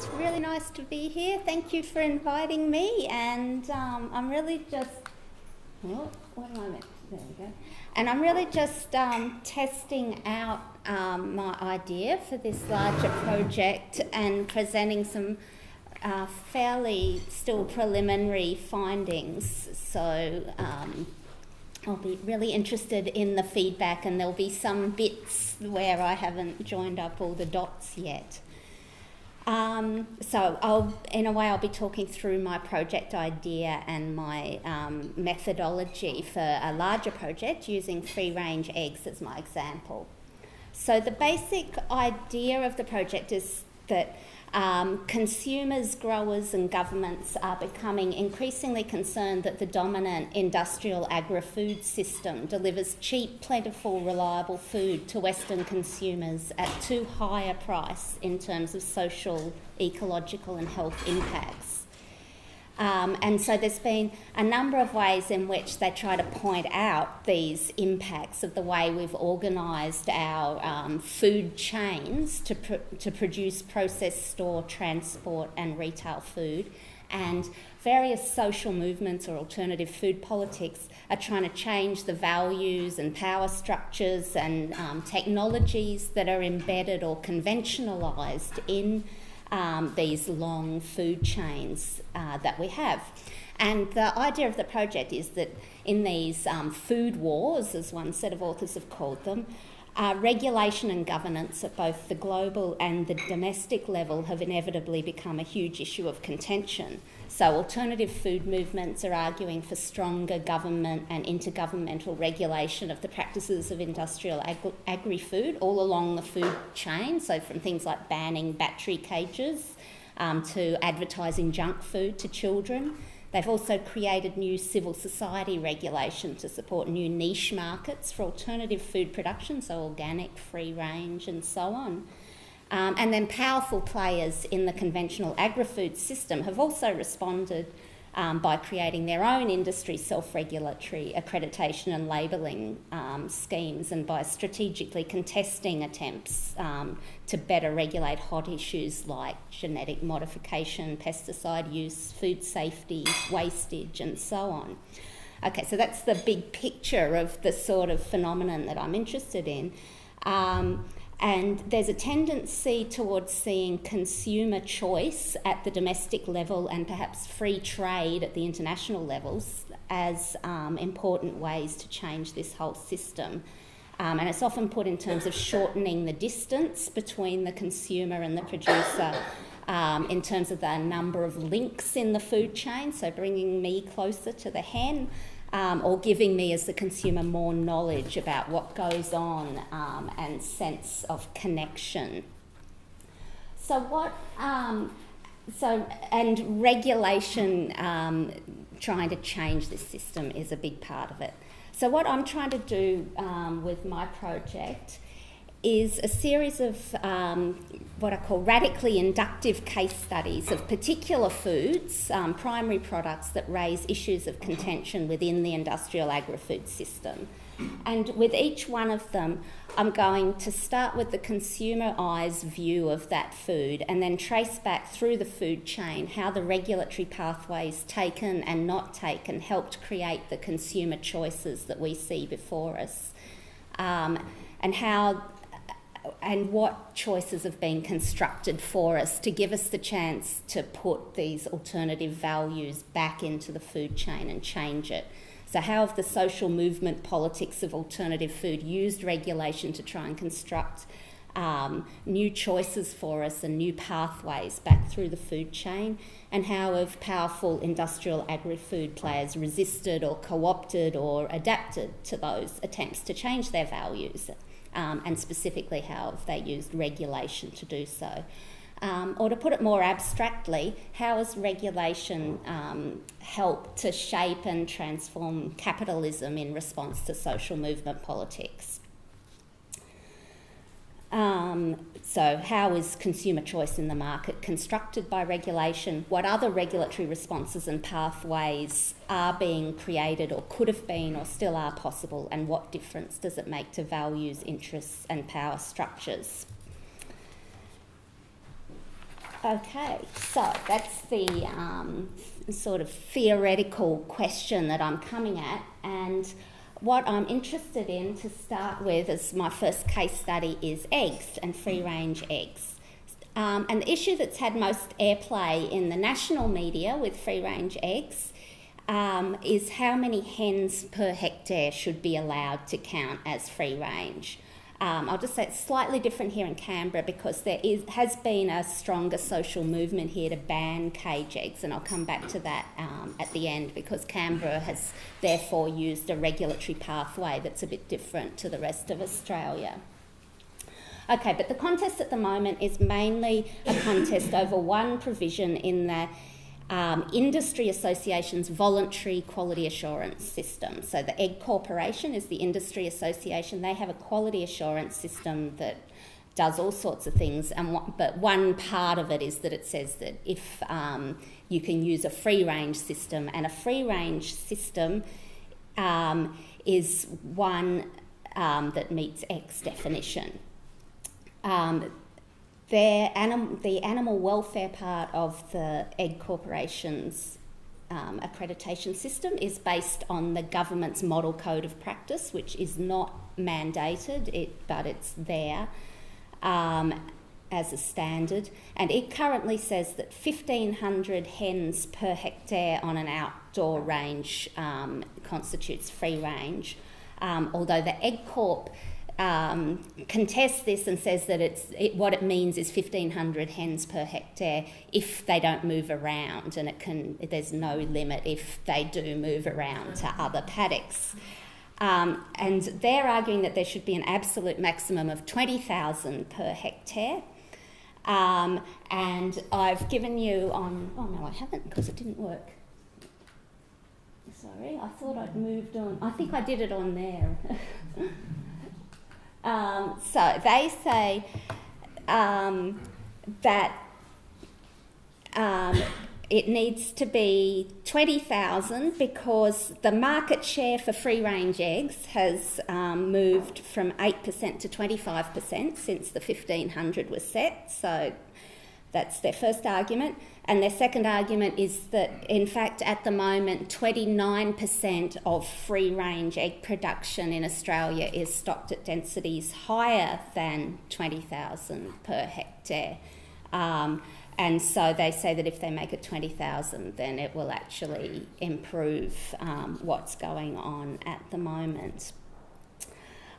It's really nice to be here. Thank you for inviting me, and um, I'm really just. Oh, what am I meant? There we go. And I'm really just um, testing out um, my idea for this larger project and presenting some uh, fairly still preliminary findings. So um, I'll be really interested in the feedback, and there'll be some bits where I haven't joined up all the dots yet. Um, so I'll, in a way, I'll be talking through my project idea and my um, methodology for a larger project using free-range eggs as my example. So the basic idea of the project is that um, consumers, growers, and governments are becoming increasingly concerned that the dominant industrial agri food system delivers cheap, plentiful, reliable food to Western consumers at too high a price in terms of social, ecological, and health impacts. Um, and so there's been a number of ways in which they try to point out these impacts of the way we've organised our um, food chains to, pr- to produce, process, store, transport, and retail food. And various social movements or alternative food politics are trying to change the values and power structures and um, technologies that are embedded or conventionalised in um, these long food chains uh, that we have. And the idea of the project is that in these um, food wars, as one set of authors have called them, uh, regulation and governance at both the global and the domestic level have inevitably become a huge issue of contention. So, alternative food movements are arguing for stronger government and intergovernmental regulation of the practices of industrial agri food all along the food chain. So, from things like banning battery cages um, to advertising junk food to children. They've also created new civil society regulation to support new niche markets for alternative food production, so organic, free range, and so on. Um, and then powerful players in the conventional agri food system have also responded um, by creating their own industry self regulatory accreditation and labelling um, schemes and by strategically contesting attempts um, to better regulate hot issues like genetic modification, pesticide use, food safety, wastage, and so on. Okay, so that's the big picture of the sort of phenomenon that I'm interested in. Um, and there's a tendency towards seeing consumer choice at the domestic level and perhaps free trade at the international levels as um, important ways to change this whole system. Um, and it's often put in terms of shortening the distance between the consumer and the producer. Um, in terms of the number of links in the food chain, so bringing me closer to the hen, um, or giving me as the consumer more knowledge about what goes on um, and sense of connection. So what? Um, so and regulation, um, trying to change this system is a big part of it. So what I'm trying to do um, with my project is a series of um, what I call radically inductive case studies of particular foods, um, primary products that raise issues of contention within the industrial agri food system. And with each one of them, I'm going to start with the consumer eyes view of that food and then trace back through the food chain how the regulatory pathways taken and not taken helped create the consumer choices that we see before us. Um, and how and what choices have been constructed for us to give us the chance to put these alternative values back into the food chain and change it. So, how have the social movement politics of alternative food used regulation to try and construct um, new choices for us and new pathways back through the food chain? And how have powerful industrial agri food players resisted or co opted or adapted to those attempts to change their values? Um, and specifically how they used regulation to do so. Um, or to put it more abstractly, how has regulation um, helped to shape and transform capitalism in response to social movement politics? Um, so, how is consumer choice in the market constructed by regulation? What other regulatory responses and pathways are being created, or could have been, or still are possible? And what difference does it make to values, interests, and power structures? Okay, so that's the um, sort of theoretical question that I'm coming at, and what I'm interested in to start with as my first case study is eggs and free range eggs. Um, and the issue that's had most airplay in the national media with free range eggs um, is how many hens per hectare should be allowed to count as free range. Um, I'll just say it's slightly different here in Canberra because there is, has been a stronger social movement here to ban cage eggs, and I'll come back to that um, at the end because Canberra has therefore used a regulatory pathway that's a bit different to the rest of Australia. Okay, but the contest at the moment is mainly a contest over one provision in the um, industry association's voluntary quality assurance system. So the Egg Corporation is the industry association. They have a quality assurance system that does all sorts of things, and what, but one part of it is that it says that if um, you can use a free range system, and a free range system um, is one um, that meets X definition. Um, their anim- the animal welfare part of the Egg Corporation's um, accreditation system is based on the government's model code of practice, which is not mandated, it, but it's there um, as a standard. And it currently says that 1,500 hens per hectare on an outdoor range um, constitutes free range, um, although the Egg Corp um, contests this and says that it's it, what it means is 1,500 hens per hectare if they don't move around, and it can there's no limit if they do move around to other paddocks. Um, and they're arguing that there should be an absolute maximum of 20,000 per hectare. Um, and I've given you on, oh no, I haven't because it didn't work. Sorry, I thought I'd moved on. I think I did it on there. Um, so they say um, that um, it needs to be 20,000 because the market share for free range eggs has um, moved from 8% to 25% since the 1500 was set. So that's their first argument. And their second argument is that, in fact, at the moment, 29% of free range egg production in Australia is stocked at densities higher than 20,000 per hectare. Um, and so they say that if they make it 20,000, then it will actually improve um, what's going on at the moment.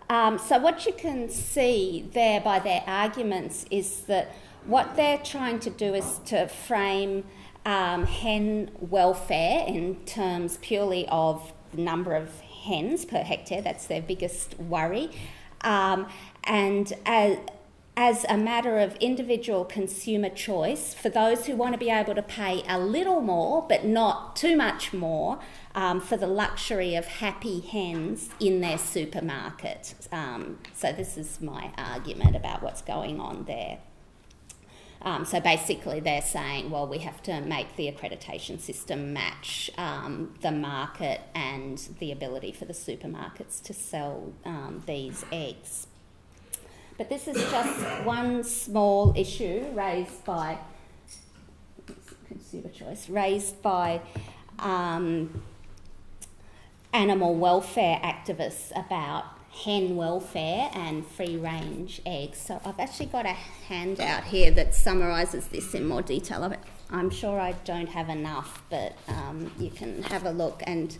Um, so, what you can see there by their arguments is that what they're trying to do is to frame um, hen welfare in terms purely of the number of hens per hectare, that's their biggest worry. Um, and as, as a matter of individual consumer choice, for those who want to be able to pay a little more, but not too much more, um, for the luxury of happy hens in their supermarket. Um, so, this is my argument about what's going on there. Um, so basically, they're saying, well, we have to make the accreditation system match um, the market and the ability for the supermarkets to sell um, these eggs. But this is just one small issue raised by consumer choice, raised by um, animal welfare activists about hen welfare and free range eggs. So I've actually got a handout here that summarises this in more detail. I'm sure I don't have enough, but um, you can have a look. And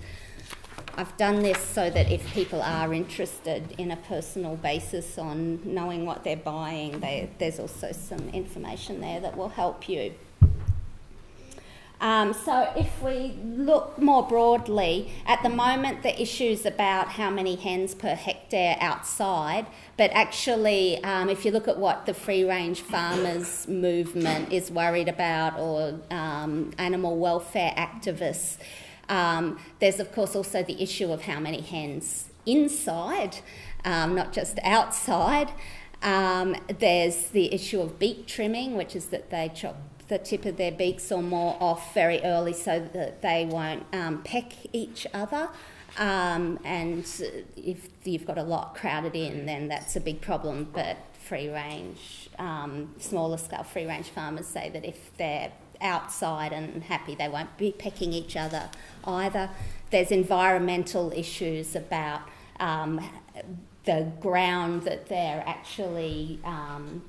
I've done this so that if people are interested in a personal basis on knowing what they're buying, they, there's also some information there that will help you. Um, so, if we look more broadly, at the moment the issue's about how many hens per hectare outside, but actually, um, if you look at what the free range farmers movement is worried about, or um, animal welfare activists, um, there's of course also the issue of how many hens inside, um, not just outside. Um, there's the issue of beak trimming, which is that they chop the tip of their beaks or more off very early so that they won't um, peck each other. Um, and if you've got a lot crowded in, then that's a big problem. But free range, um, smaller scale free range farmers say that if they're outside and happy, they won't be pecking each other either. There's environmental issues about um, the ground that they're actually um,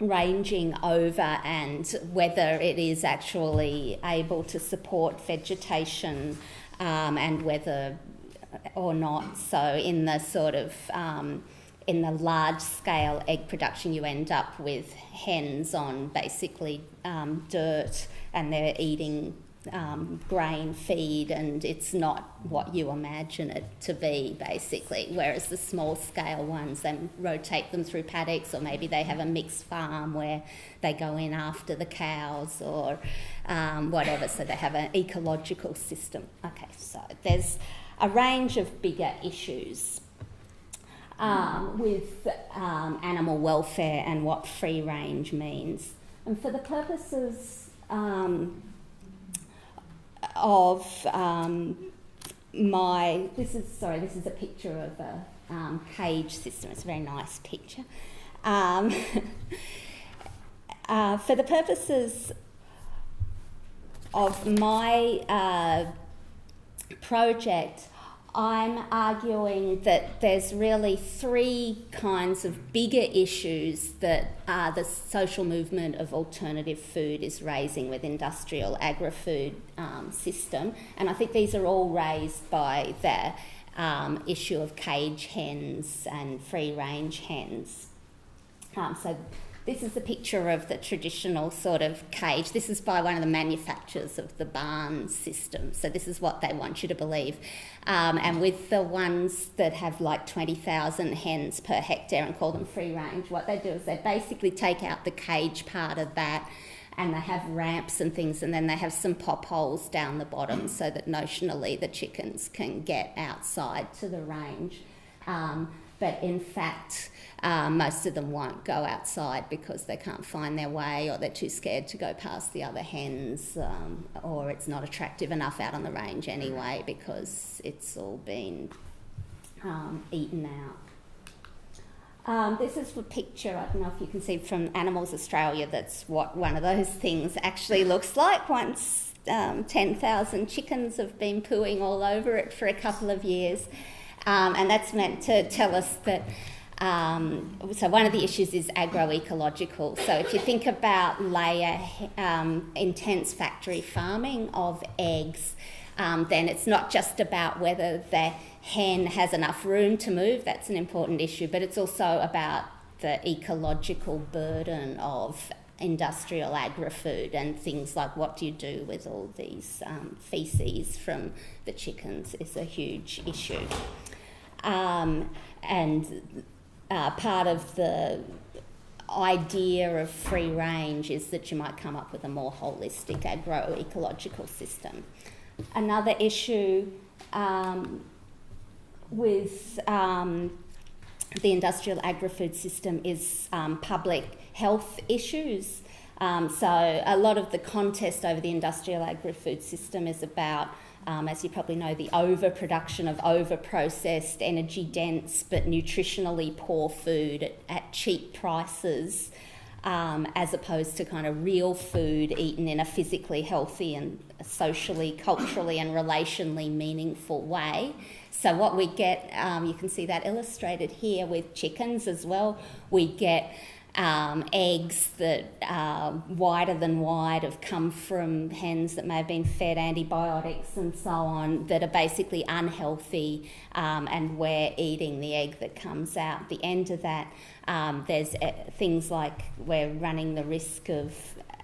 ranging over and whether it is actually able to support vegetation um, and whether or not. So, in the sort of um, in the large scale egg production, you end up with hens on basically um, dirt and they're eating um, grain feed, and it's not what you imagine it to be, basically. Whereas the small scale ones, they rotate them through paddocks, or maybe they have a mixed farm where they go in after the cows or um, whatever, so they have an ecological system. Okay, so there's a range of bigger issues. Um, with um, animal welfare and what free range means. And for the purposes um, of um, my, this is, sorry, this is a picture of a um, cage system. It's a very nice picture. Um, uh, for the purposes of my uh, project, I'm arguing that there's really three kinds of bigger issues that uh, the social movement of alternative food is raising with industrial agri-food um, system, and I think these are all raised by the um, issue of cage hens and free-range hens. Um, so this is a picture of the traditional sort of cage. This is by one of the manufacturers of the barn system. So this is what they want you to believe. Um, and with the ones that have like 20,000 hens per hectare and call them free range, what they do is they basically take out the cage part of that and they have ramps and things, and then they have some pop holes down the bottom so that notionally the chickens can get outside to the range. Um, but in fact, um, most of them won't go outside because they can't find their way or they're too scared to go past the other hens um, or it's not attractive enough out on the range anyway because it's all been um, eaten out. Um, this is a picture, I don't know if you can see from Animals Australia, that's what one of those things actually looks like once um, 10,000 chickens have been pooing all over it for a couple of years. Um, and that's meant to tell us that. Um, so one of the issues is agroecological. So if you think about layer um, intense factory farming of eggs, um, then it's not just about whether the hen has enough room to move. That's an important issue, but it's also about the ecological burden of industrial agri-food and things like what do you do with all these um, feces from the chickens is a huge issue. Um, and uh, part of the idea of free range is that you might come up with a more holistic agroecological system. Another issue um, with um, the industrial agri-food system is um, public health issues. Um, so a lot of the contest over the industrial agri-food system is about um, as you probably know, the overproduction of over-processed, energy-dense but nutritionally poor food at, at cheap prices, um, as opposed to kind of real food eaten in a physically healthy and socially, culturally, and relationally meaningful way. So what we get, um, you can see that illustrated here with chickens as well. We get um, eggs that are wider than wide have come from hens that may have been fed antibiotics and so on that are basically unhealthy, um, and we're eating the egg that comes out. the end of that, um, there's uh, things like we're running the risk of,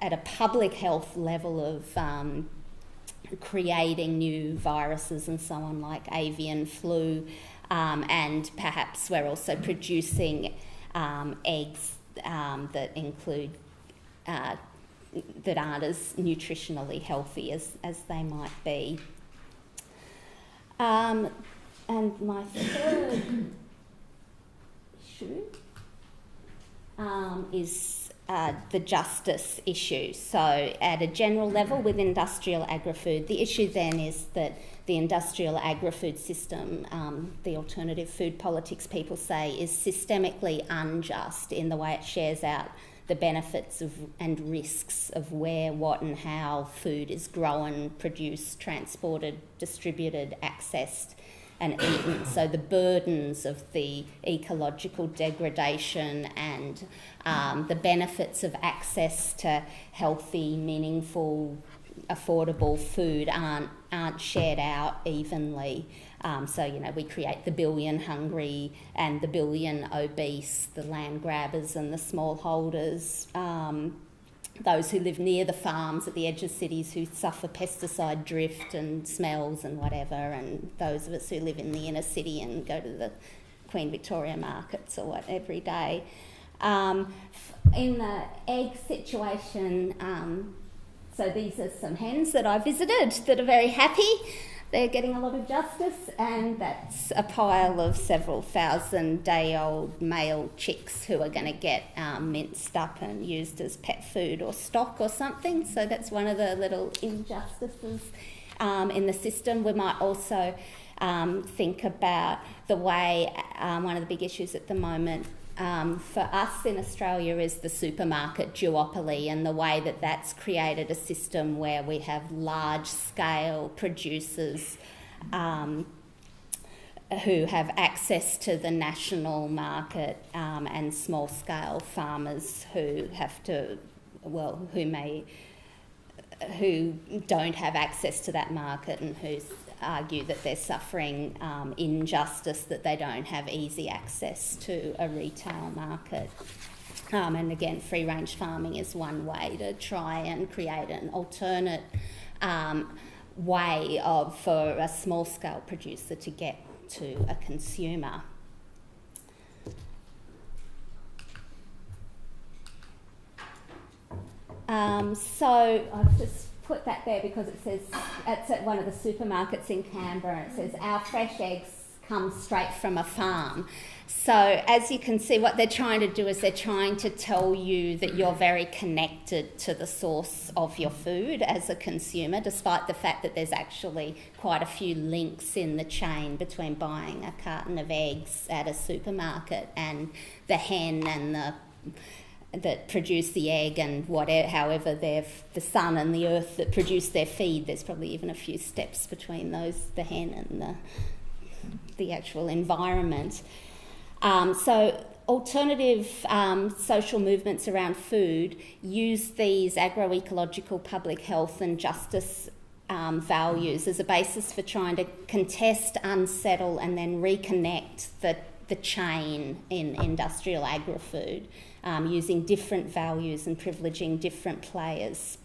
at a public health level, of um, creating new viruses and so on, like avian flu, um, and perhaps we're also producing um, eggs um, that include uh, that aren't as nutritionally healthy as, as they might be. Um, and my third issue um, is uh, the justice issue. So, at a general level with industrial agri-food, the issue then is that the industrial agri-food system, um, the alternative food politics people say, is systemically unjust in the way it shares out the benefits of, and risks of where, what, and how food is grown, produced, transported, distributed, accessed, and eaten. So the burdens of the ecological degradation and um, the benefits of access to healthy, meaningful, affordable food aren't aren't shared out evenly. Um, so you know we create the billion hungry and the billion obese, the land grabbers and the smallholders. Um, those who live near the farms at the edge of cities who suffer pesticide drift and smells and whatever, and those of us who live in the inner city and go to the Queen Victoria markets or what every day. Um, in the egg situation, um, so these are some hens that I visited that are very happy they're getting a lot of justice, and that's a pile of several thousand day old male chicks who are going to get um, minced up and used as pet food or stock or something. So that's one of the little injustices um, in the system. We might also um, think about the way um, one of the big issues at the moment um, for us in Australia is the supermarket duopoly and the way that that's created a system where we have large scale producers um, who have access to the national market um, and small scale farmers who have to, well, who may, who don't have access to that market and whose argue that they're suffering um, injustice, that they don't have easy access to a retail market. Um, and again, free range farming is one way to try and create an alternate um, way of for a small scale producer to get to a consumer. Um, so I've just put that there because it says it's at one of the supermarkets in Canberra. It says our fresh eggs come straight from a farm. So as you can see, what they're trying to do is they're trying to tell you that you're very connected to the source of your food as a consumer, despite the fact that there's actually quite a few links in the chain between buying a carton of eggs at a supermarket and the hen and the that produce the egg and whatever, however, the sun and the earth that produce their feed. There's probably even a few steps between those, the hen and the, the actual environment. Um, so, alternative um, social movements around food use these agroecological public health and justice um, values as a basis for trying to contest, unsettle, and then reconnect the, the chain in industrial agri food um, using different values and privileging different players.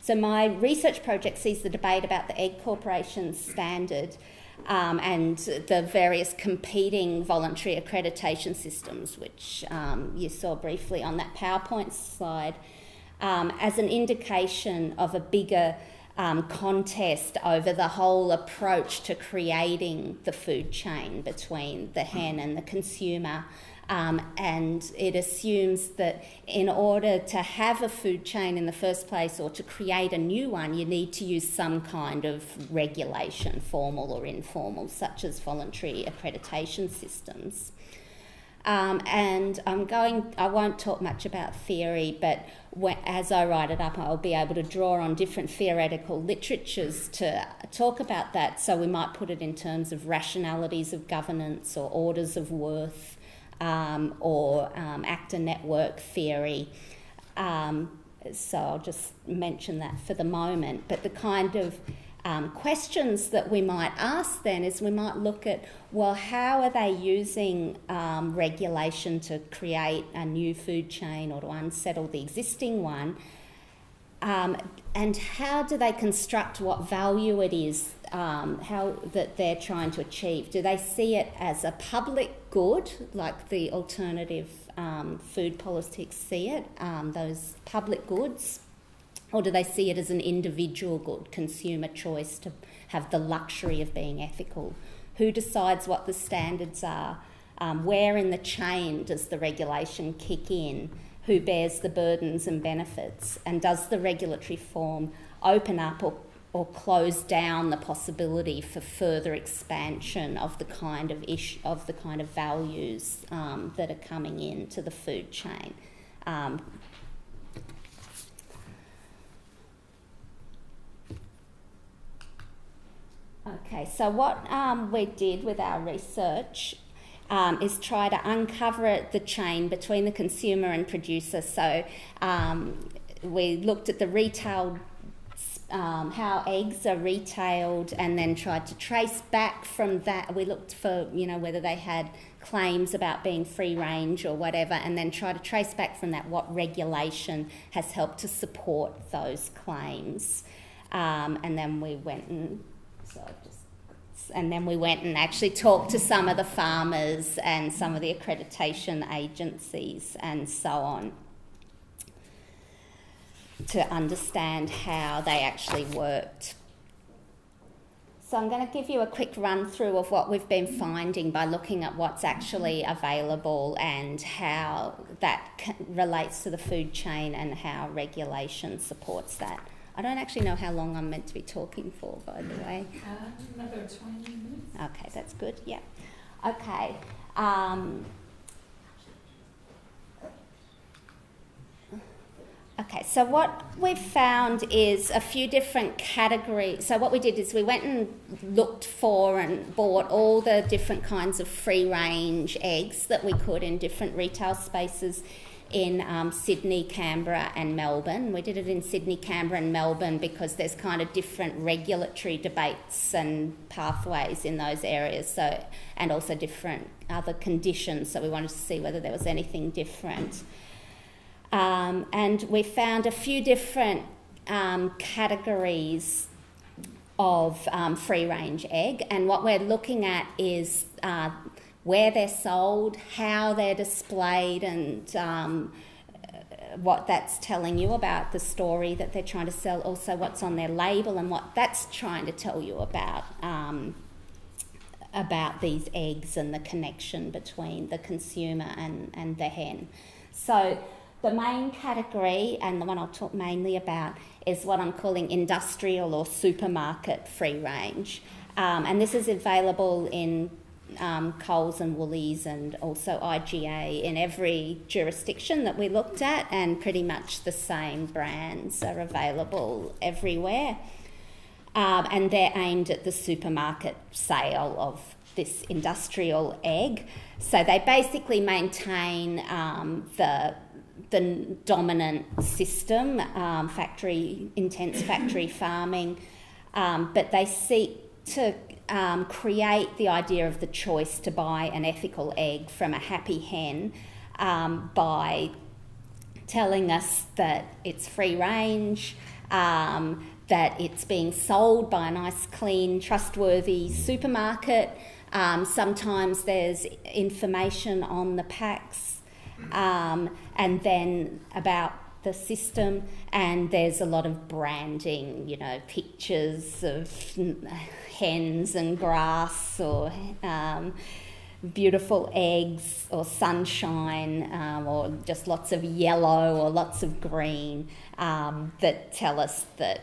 So, my research project sees the debate about the Egg Corporation standard um, and the various competing voluntary accreditation systems, which um, you saw briefly on that PowerPoint slide, um, as an indication of a bigger um, contest over the whole approach to creating the food chain between the hen and the consumer um, and it assumes that in order to have a food chain in the first place or to create a new one, you need to use some kind of regulation, formal or informal, such as voluntary accreditation systems. Um, and I'm going, I won't talk much about theory, but as I write it up, I'll be able to draw on different theoretical literatures to talk about that. So we might put it in terms of rationalities of governance or orders of worth um, or um, actor network theory. Um, so I'll just mention that for the moment. But the kind of um, questions that we might ask then is we might look at well, how are they using um, regulation to create a new food chain or to unsettle the existing one? Um, and how do they construct what value it is um, how that they're trying to achieve? Do they see it as a public good, like the alternative um, food politics see it, um, those public goods, or do they see it as an individual good, consumer choice to have the luxury of being ethical? Who decides what the standards are? Um, where in the chain does the regulation kick in? who bears the burdens and benefits, and does the regulatory form open up or or close down the possibility for further expansion of the kind of ish, of the kind of values um, that are coming into the food chain. Um, okay, so what um, we did with our research um, is try to uncover the chain between the consumer and producer. So um, we looked at the retail, um, how eggs are retailed, and then tried to trace back from that. We looked for, you know, whether they had claims about being free range or whatever, and then try to trace back from that what regulation has helped to support those claims. Um, and then we went and so just and then we went and actually talked to some of the farmers and some of the accreditation agencies and so on to understand how they actually worked. So I'm going to give you a quick run through of what we've been finding by looking at what's actually available and how that relates to the food chain and how regulation supports that. I don't actually know how long I'm meant to be talking for, by the way. Uh, another 20 minutes. Okay, that's good. Yeah. Okay. Um, Okay, so what we've found is a few different categories. So, what we did is we went and looked for and bought all the different kinds of free range eggs that we could in different retail spaces in um, Sydney, Canberra, and Melbourne. We did it in Sydney, Canberra, and Melbourne because there's kind of different regulatory debates and pathways in those areas. So, and also different other conditions. So we wanted to see whether there was anything different. Um, and we found a few different um, categories of um, free range egg. And what we're looking at is uh, where they're sold, how they're displayed, and um, what that's telling you about the story that they're trying to sell, also what's on their label and what that's trying to tell you about. Um, about these eggs and the connection between the consumer and, and the hen. So, the main category, and the one I'll talk mainly about, is what I'm calling industrial or supermarket free range. Um, and this is available in um, Coles and Woolies and also IGA in every jurisdiction that we looked at, and pretty much the same brands are available everywhere. Um, and they're aimed at the supermarket sale of this industrial egg. So they basically maintain um, the the dominant system, um, factory intense factory farming, um, but they seek to um, create the idea of the choice to buy an ethical egg from a happy hen um, by telling us that it's free range, um, that it's being sold by a nice, clean, trustworthy supermarket. Um, sometimes there's information on the packs, um, and then about the system, and there's a lot of branding, you know, pictures of hens and grass or um, beautiful eggs or sunshine um, or just lots of yellow or lots of green um, that tell us that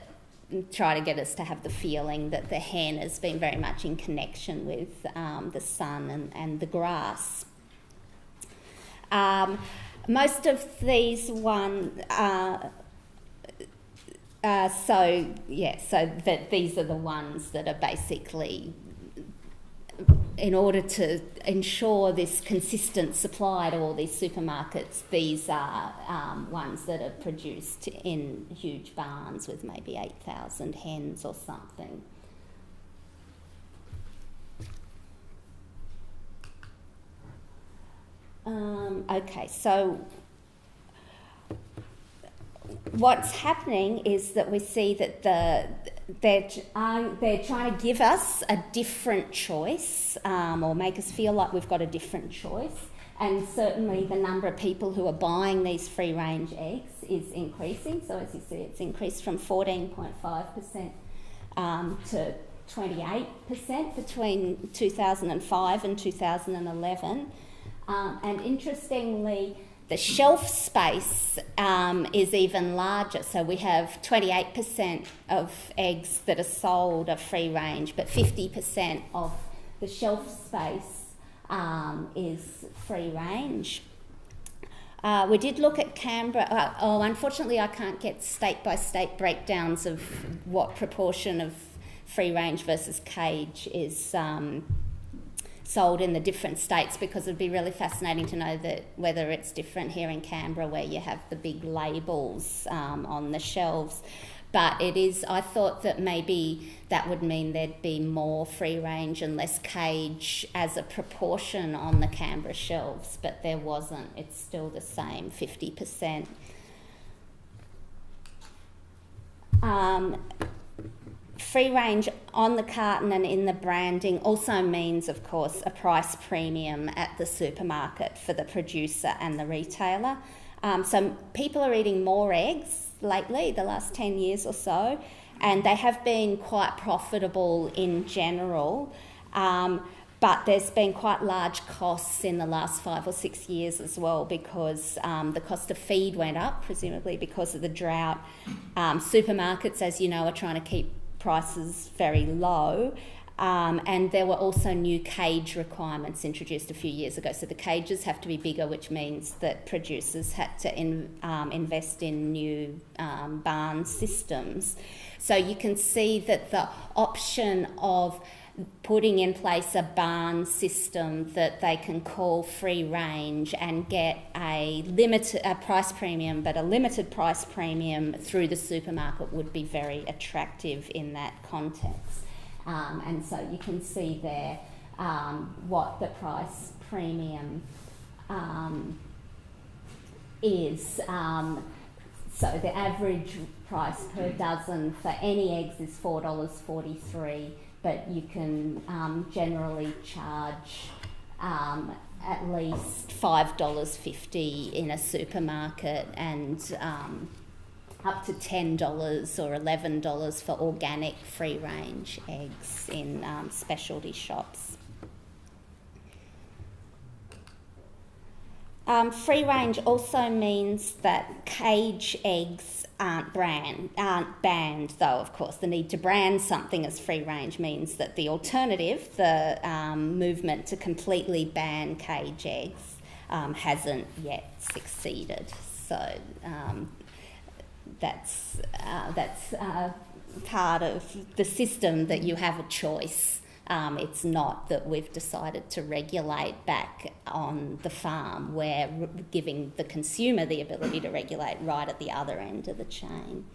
try to get us to have the feeling that the hen has been very much in connection with um, the sun and, and the grass. Um, most of these one uh, uh, so yeah, so that these are the ones that are basically in order to ensure this consistent supply to all these supermarkets, these are um, ones that are produced in huge barns with maybe 8,000 hens or something. Um, okay, so what's happening is that we see that the they're, uh, they're trying to give us a different choice um, or make us feel like we've got a different choice. And certainly the number of people who are buying these free range eggs is increasing. So, as you see, it's increased from 14.5% um, to 28% between 2005 and 2011. Um, and interestingly, the shelf space um, is even larger. So we have 28% of eggs that are sold are free range, but 50% of the shelf space um, is free range. Uh, we did look at Canberra. Uh, oh, unfortunately, I can't get state by state breakdowns of what proportion of free range versus cage is um, sold in the different states because it'd be really fascinating to know that whether it's different here in Canberra where you have the big labels um, on the shelves. But it is, I thought that maybe that would mean there'd be more free range and less cage as a proportion on the Canberra shelves, but there wasn't. It's still the same 50%. Um, free range on the carton and in the branding also means, of course, a price premium at the supermarket for the producer and the retailer. Um, so people are eating more eggs lately, the last 10 years or so, and they have been quite profitable in general. Um, but there's been quite large costs in the last five or six years as well because um, the cost of feed went up, presumably because of the drought. Um, supermarkets, as you know, are trying to keep prices very low. Um, and there were also new cage requirements introduced a few years ago. So the cages have to be bigger, which means that producers had to in, um, invest in new um, barn systems. So you can see that the option of putting in place a barn system that they can call free range and get a limited a price premium but a limited price premium through the supermarket would be very attractive in that context. Um, and so you can see there um, what the price premium um, is um, so the average price per dozen for any eggs is $4.43 but you can um, generally charge um, at least $5.50 in a supermarket and um, up to $10 or $11 for organic free range eggs in um, specialty shops. Um, free range also means that cage eggs aren't brand aren't banned though of course. The need to brand something as free range means that the alternative the um, movement to completely ban cage eggs um, hasn't yet succeeded. So um, that's uh, that's uh, part of the system that you have a choice um, it's not that we've decided to regulate back on the farm. We're giving the consumer the ability to regulate right at the other end of the chain.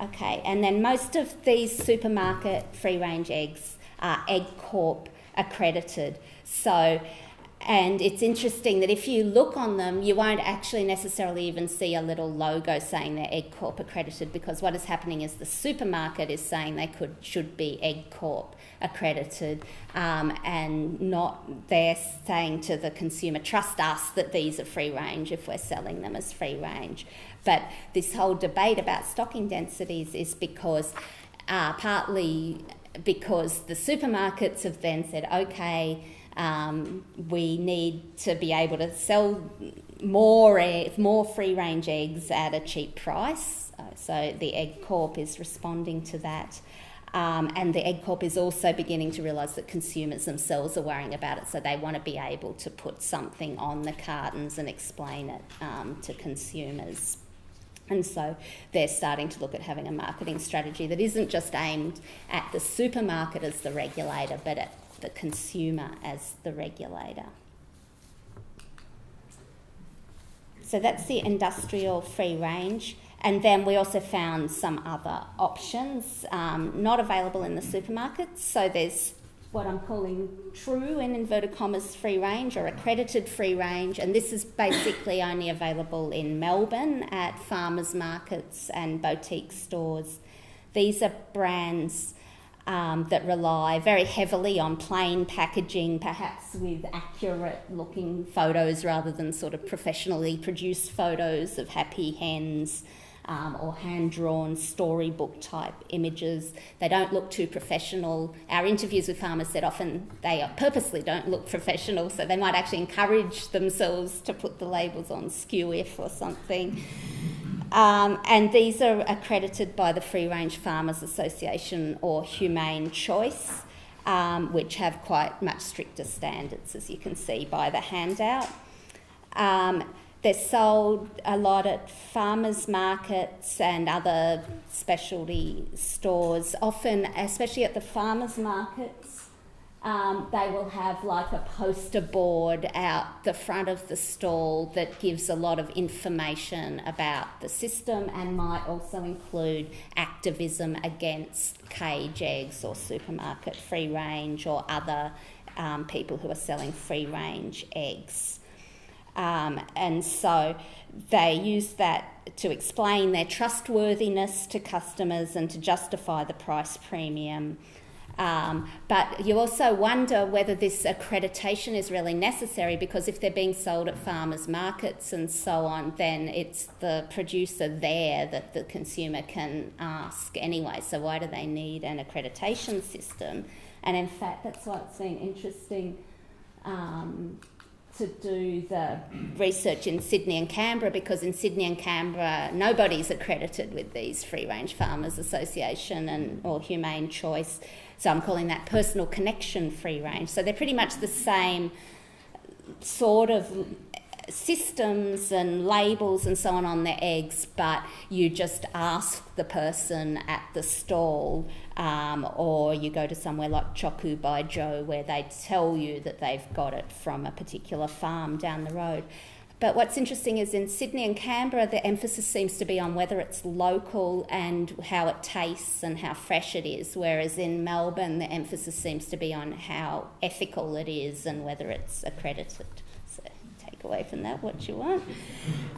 Okay, and then most of these supermarket free range eggs are Egg Corp accredited. So and it's interesting that if you look on them, you won't actually necessarily even see a little logo saying they're Egg Corp accredited because what is happening is the supermarket is saying they could should be Egg Corp accredited, um, and not they're saying to the consumer, trust us that these are free range if we're selling them as free range. But this whole debate about stocking densities is because uh, partly because the supermarkets have then said, okay um, we need to be able to sell more more free range eggs at a cheap price. Uh, so the Egg Corp is responding to that. Um, and the Egg Corp is also beginning to realise that consumers themselves are worrying about it, so they want to be able to put something on the cartons and explain it um, to consumers. And so they're starting to look at having a marketing strategy that isn't just aimed at the supermarket as the regulator, but at the consumer as the regulator. So that's the industrial free range. And then we also found some other options um, not available in the supermarkets. So there's what I'm calling true in inverted commas free range or accredited free range, and this is basically only available in Melbourne at farmers markets and boutique stores. These are brands um, that rely very heavily on plain packaging, perhaps with accurate looking photos rather than sort of professionally produced photos of happy hens. um, or hand drawn storybook type images. They don't look too professional. Our interviews with farmers said often they purposely don't look professional, so they might actually encourage themselves to put the labels on skew if or something. Um, and these are accredited by the Free Range Farmers Association or Humane Choice, um, which have quite much stricter standards, as you can see by the handout. Um, they're sold a lot at farmers markets and other specialty stores, often, especially at the farmers markets. Um, they will have like a poster board out the front of the stall that gives a lot of information about the system and might also include activism against cage eggs or supermarket free range or other um, people who are selling free range eggs. Um, and so they use that to explain their trustworthiness to customers and to justify the price premium. Um, but you also wonder whether this accreditation is really necessary because if they're being sold at farmers markets and so on, then it's the producer there that the consumer can ask anyway. So, why do they need an accreditation system? And in fact, that's why it's been interesting. Um, to do the research in Sydney and Canberra because in Sydney and Canberra nobody's accredited with these Free Range Farmers Association and or Humane Choice. So I'm calling that personal connection free range. So they're pretty much the same sort of systems and labels and so on on the eggs, but you just ask the person at the stall, um, or you go to somewhere like Choco by Joe where they tell you that they've got it from a particular farm down the road. But what's interesting is in Sydney and Canberra, the emphasis seems to be on whether it's local and how it tastes and how fresh it is, whereas in Melbourne, the emphasis seems to be on how ethical it is and whether it's accredited. So take away from that what you want.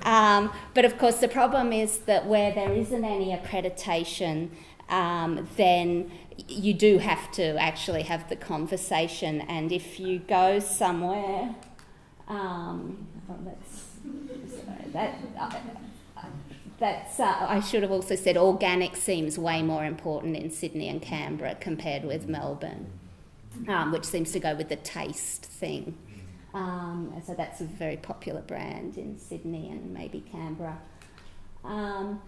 Um, but of course, the problem is that where there isn't any accreditation, um, then you do have to actually have the conversation. And if you go somewhere, um, oh, that's, sorry, that, uh, that's, uh, I should have also said organic seems way more important in Sydney and Canberra compared with Melbourne, um, which seems to go with the taste thing. Um, so that's a very popular brand in Sydney and maybe Canberra. Um,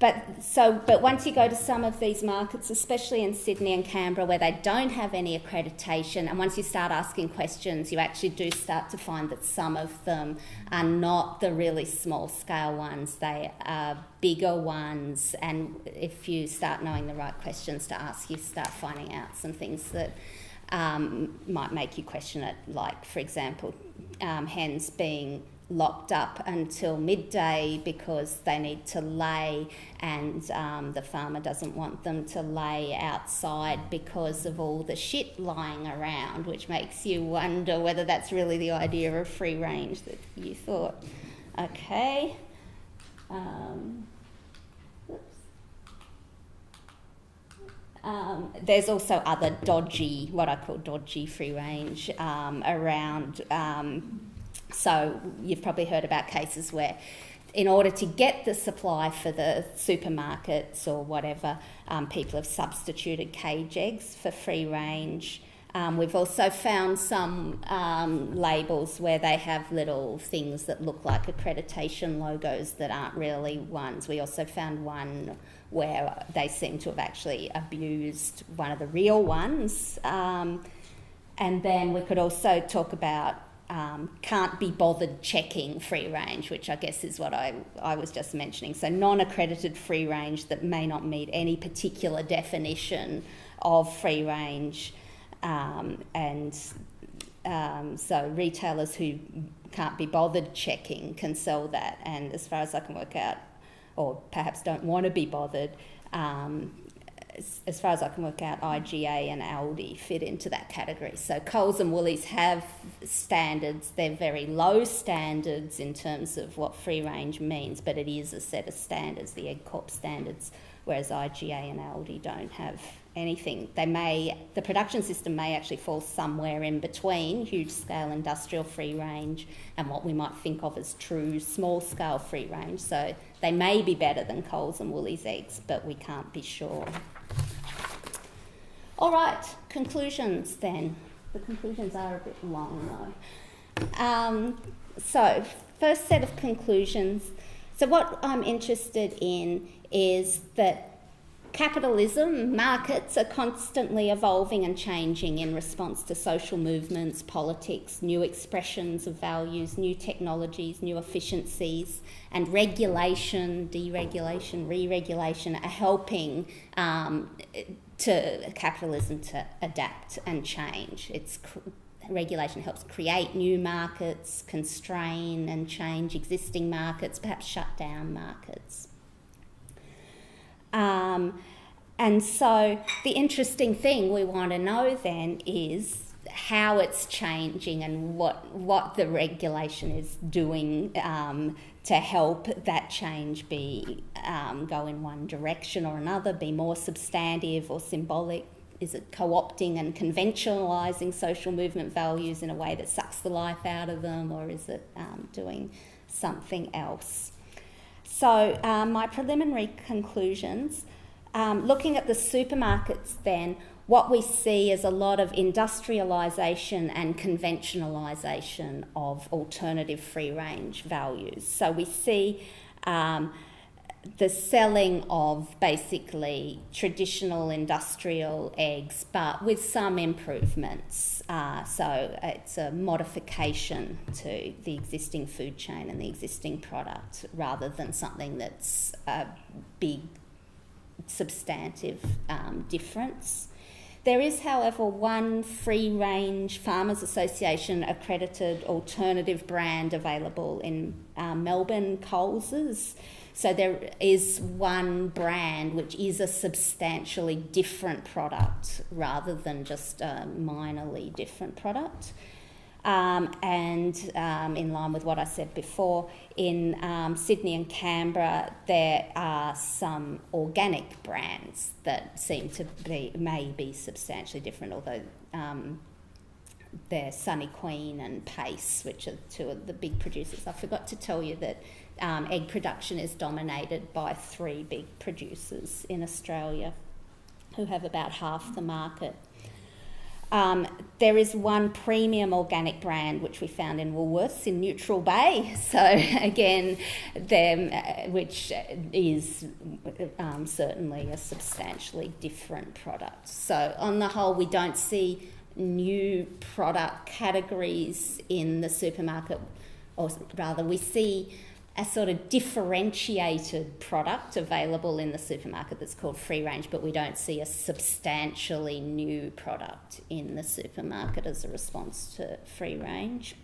but so, but once you go to some of these markets, especially in Sydney and Canberra, where they don't have any accreditation, and once you start asking questions, you actually do start to find that some of them are not the really small scale ones; they are bigger ones. And if you start knowing the right questions to ask, you start finding out some things that um, might make you question it. Like, for example, um, hens being locked up until midday because they need to lay, and um, the farmer doesn't want them to lay outside because of all the shit lying around, which makes you wonder whether that's really the idea of free range that you thought. Okay. Um, Um, there's also other dodgy, what I call dodgy free range um, around um, so you've probably heard about cases where in order to get the supply for the supermarkets or whatever, um, people have substituted cage eggs for free range. Um, we've also found some um, labels where they have little things that look like accreditation logos that aren't really ones. We also found one where they seem to have actually abused one of the real ones. Um, and then we could also talk about um, can't be bothered checking free range, which I guess is what I, I was just mentioning. So, non accredited free range that may not meet any particular definition of free range. Um, and um, so, retailers who can't be bothered checking can sell that. And as far as I can work out, or perhaps don't want to be bothered, as far as I can work out, IGA and Aldi fit into that category. So Coles and Woolies have standards. They're very low standards in terms of what free range means, but it is a set of standards, the Egg Corp standards whereas IGA and Aldi don't have anything. They may, the production system may actually fall somewhere in between huge scale industrial free range and what we might think of as true small scale free range. So they may be better than Coles and Woolies eggs, but we can't be sure. All right, conclusions then. The conclusions are a bit long though. Um, so, first set of conclusions. So, what I'm interested in is that capitalism, markets are constantly evolving and changing in response to social movements, politics, new expressions of values, new technologies, new efficiencies, and regulation, deregulation, re regulation are helping um, to capitalism to adapt and change. It's regulation helps create new markets, constrain and change existing markets, perhaps shut down markets. Um, and so the interesting thing we want to know then is how it's changing and what what the regulation is doing um, to help that change be um, go in one direction or another, be more substantive or symbolic. Is it co-opting and conventionalising social movement values in a way that sucks the life out of them, or is it um, doing something else? So um, my preliminary conclusions. Um, looking at the supermarkets, then, what we see is a lot of industrialisation and conventionalisation of alternative free range values. So we see um, the selling of basically traditional industrial eggs, but with some improvements. Uh, so it's a modification to the existing food chain and the existing product rather than something that's a big substantive um, difference. There is, however, one free range Farmers Association accredited alternative brand available in uh, Melbourne Coles's. So there is one brand which is a substantially different product rather than just a minorly different product. Um, and um, in line with what I said before, in um, Sydney and Canberra, there are some organic brands that seem to be may be substantially different, although um, they're Sunny Queen and Pace, which are two of the big producers. I forgot to tell you that um, egg production is dominated by three big producers in Australia, who have about half the market. Um, there is one premium organic brand which we found in Woolworths in Neutral Bay. So again, them uh, which is um, certainly a substantially different product. So on the whole, we don't see new product categories in the supermarket, or rather, we see a sort of differentiated product available in the supermarket that's called free range, but we don't see a substantially new product in the supermarket as a response to free range.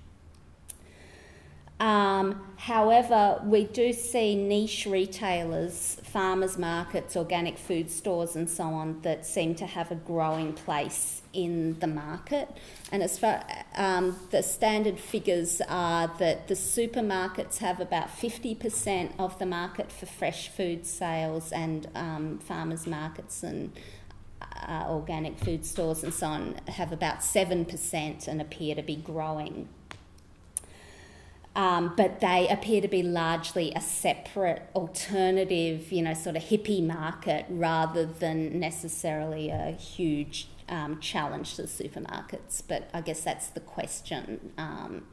Um, however, we do see niche retailers, farmers markets, organic food stores, and so on that seem to have a growing place in the market. And as far um, the standard figures are that the supermarkets have about 50% of the market for fresh food sales, and um, farmers markets and uh, organic food stores and so on have about 7% and appear to be growing um, but they appear to be largely a separate alternative, you know, sort of hippie market rather than necessarily a huge um, challenge to the supermarkets. But I guess that's the question. Um,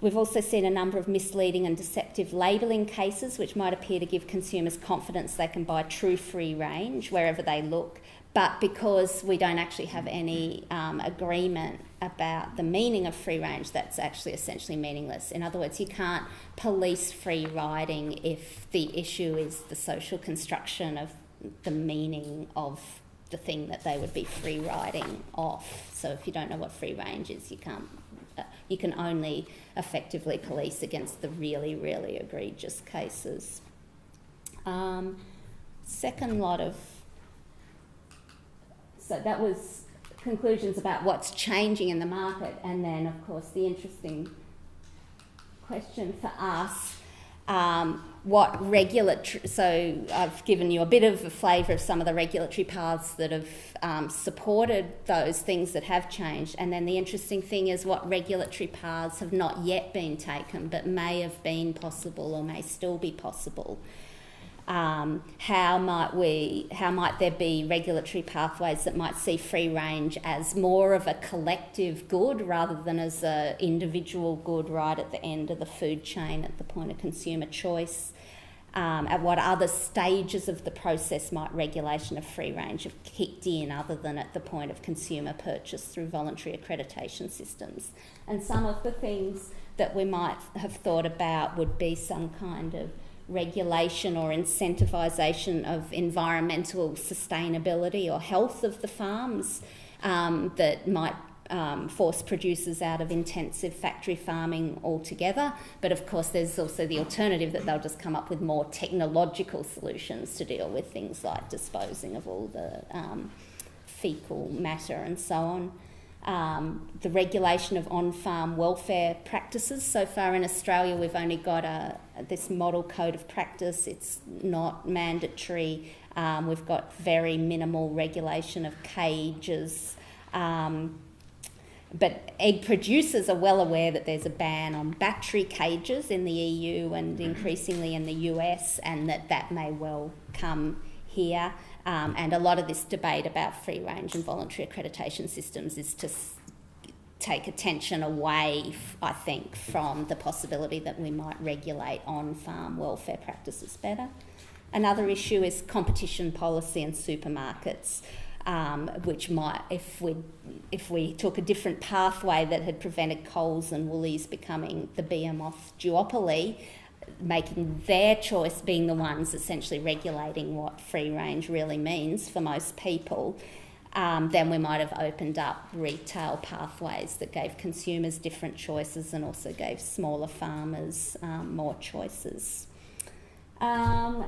We've also seen a number of misleading and deceptive labelling cases, which might appear to give consumers confidence they can buy true free range wherever they look. But because we don't actually have any um, agreement about the meaning of free range, that's actually essentially meaningless. In other words, you can't police free riding if the issue is the social construction of the meaning of the thing that they would be free riding off. So if you don't know what free range is, you can't. Uh, you can only effectively police against the really, really egregious cases. Um, second lot of so that was conclusions about what's changing in the market, and then, of course, the interesting question for us um, what regulatory, so I've given you a bit of a flavour of some of the regulatory paths that have um, supported those things that have changed. And then the interesting thing is what regulatory paths have not yet been taken but may have been possible or may still be possible. Um, how might we how might there be regulatory pathways that might see free range as more of a collective good rather than as an individual good right at the end of the food chain at the point of consumer choice? Um, at what other stages of the process might regulation of free range have kicked in other than at the point of consumer purchase through voluntary accreditation systems? And some of the things that we might have thought about would be some kind of regulation or incentivisation of environmental sustainability or health of the farms um, that might um, force producers out of intensive factory farming altogether. But of course, there's also the alternative that they'll just come up with more technological solutions to deal with things like disposing of all the um, fecal matter and so on um, the regulation of on-farm welfare practices. So far in Australia, we've only got a, this model code of practice. It's not mandatory. Um, we've got very minimal regulation of cages. Um, but egg producers are well aware that there's a ban on battery cages in the EU and increasingly in the US, and that that may well come here. Um, and a lot of this debate about free range and voluntary accreditation systems is to take attention away, I think, from the possibility that we might regulate on farm welfare practices better. Another issue is competition policy and supermarkets. Um, which might, if we if we took a different pathway that had prevented Coles and Woolies becoming the behemoth duopoly, making their choice being the ones essentially regulating what free range really means for most people, um, then we might have opened up retail pathways that gave consumers different choices and also gave smaller farmers um, more choices. Um,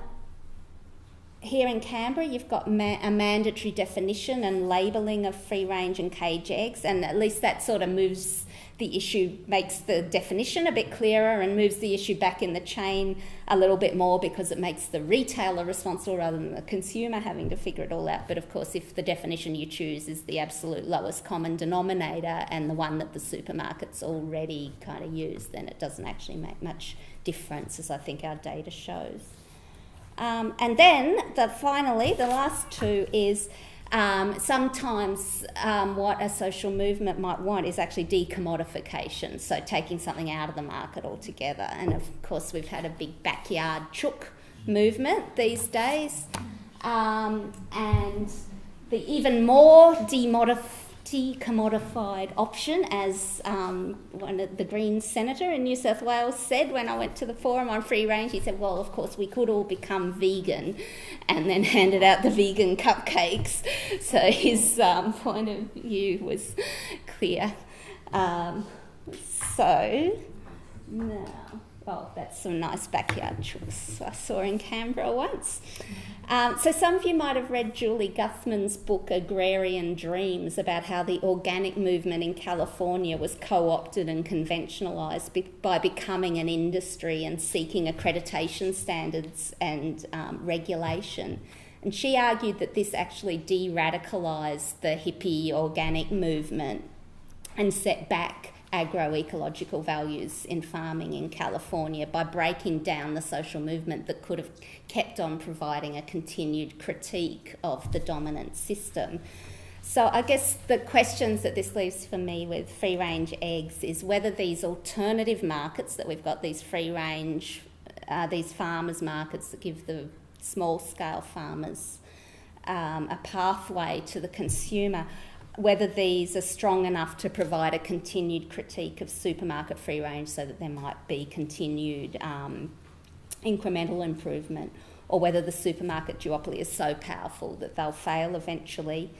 here in Canberra, you've got ma- a mandatory definition and labelling of free range and cage eggs, and at least that sort of moves the issue makes the definition a bit clearer and moves the issue back in the chain a little bit more because it makes the retailer responsible rather than the consumer having to figure it all out. But of course, if the definition you choose is the absolute lowest common denominator and the one that the supermarkets already kind of use, then it doesn't actually make much difference, as I think our data shows. Um, and then, the, finally, the last two is um, sometimes um, what a social movement might want is actually decommodification, so taking something out of the market altogether. And of course, we've had a big backyard chook movement these days, um, and the even more demodified decommodified option, as um, one of the Greens senator in New South Wales said when I went to the forum on free range. He said, "Well, of course, we could all become vegan," and then handed out the vegan cupcakes. So his um, point of view was clear. Um, so now. Oh, that's some nice backyard chooks I saw in Canberra once. Um, so, some of you might have read Julie Guthman's book Agrarian Dreams about how the organic movement in California was co opted and conventionalized be- by becoming an industry and seeking accreditation standards and um, regulation. And she argued that this actually de radicalised the hippie organic movement and set back agroecological values in farming in California by breaking down the social movement that could have kept on providing a continued critique of the dominant system. So, I guess the questions that this leaves for me with free range eggs is whether these alternative markets that we've got, these free range, uh, these farmers markets that give the small scale farmers um, a pathway to the consumer, whether these are strong enough to provide a continued critique of supermarket free range so that there might be continued um, incremental improvement, or whether the supermarket duopoly is so powerful that they'll fail eventually.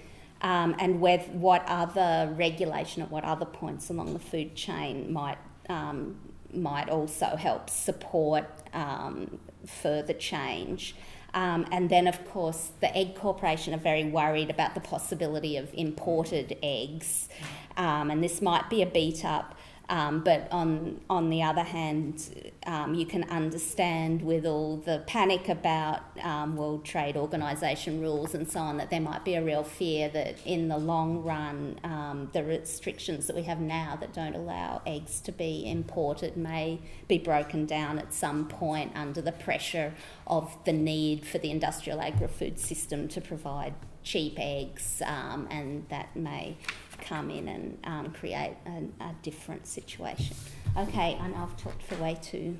Um, and with what other regulation at what other points along the food chain might um, might also help support um, further change. Um, and then, of course, the Egg Corporation are very worried about the possibility of imported eggs. Um, and this might be a beat up Um, but on on the other hand, um, you can understand with all the panic about um, World Trade Organization rules and so on that there might be a real fear that in the long run, um, the restrictions that we have now that don't allow eggs to be imported may be broken down at some point under the pressure of the need for the industrial agri-food system to provide cheap eggs, um, and that may come in and um, create a, a, different situation. Okay, I know I've talked for way too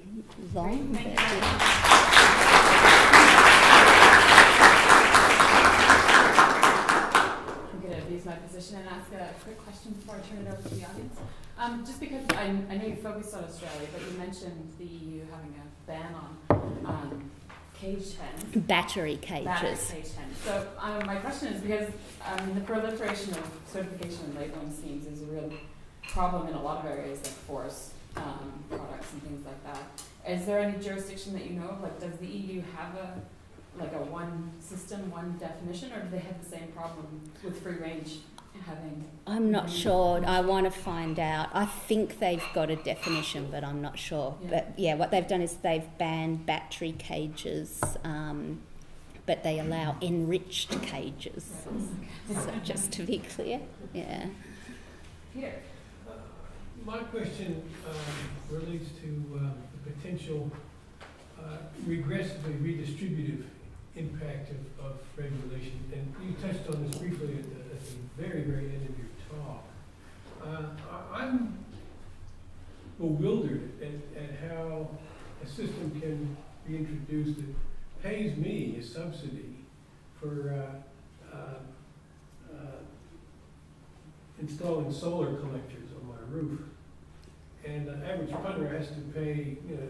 long. I'm going to abuse my position and ask a quick question before I turn it over to the audience. Um, just because I, I know you focused on Australia, but you mentioned the EU having a ban on um, cage hens. Battery cages. Battery cage hens. So um, my question is because um, the proliferation of certification and labeling schemes is a real problem in a lot of areas like forest um, products and things like that. Is there any jurisdiction that you know of? Like, does the EU have a like a one system, one definition, or do they have the same problem with free range having? I'm not sure. I want to find out. I think they've got a definition, but I'm not sure. Yeah. But yeah, what they've done is they've banned battery cages, um, but they allow enriched cages. So just to be clear, yeah. Here. Uh, My question um, relates to um, the potential uh, regressively redistributive impact of, of regulation. And you touched on this briefly at the, at the very, very end of your talk. Uh, I'm bewildered at, at how a system can be introduced that pays me a subsidy for uh, uh, uh, installing solar collectors on my roof. And the average punter has to pay, you know,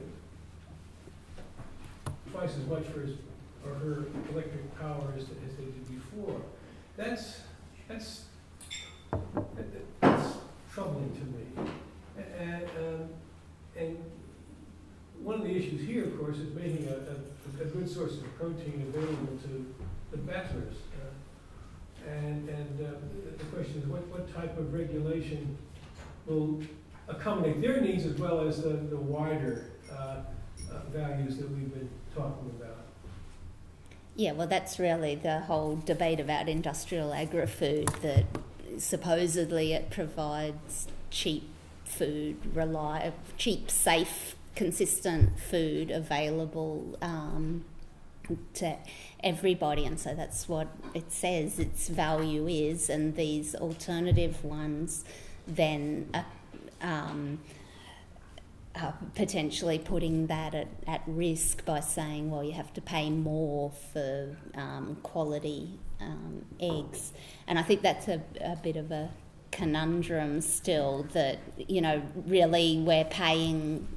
twice as much for his, or her electric power as, as they did before. That's, that's, that- that's troubling to me. And, um, and one of the issues here, of course, is making a, a, a good source of protein available to the battlers. Uh, And, and uh, the- the question is, what, what type of regulation will accommodate their needs as well as the, the wider uh, uh, values that we've been talking about? Yeah, well, that's really the whole debate about industrial agri-food that supposedly it provides cheap food, reliable, cheap, safe, consistent food available um, to everybody, and so that's what it says its value is, and these alternative ones then. Uh, um, uh, potentially putting that at, at risk by saying, well, you have to pay more for um, quality um, eggs. And I think that's a, a bit of a conundrum still that, you know, really we're paying.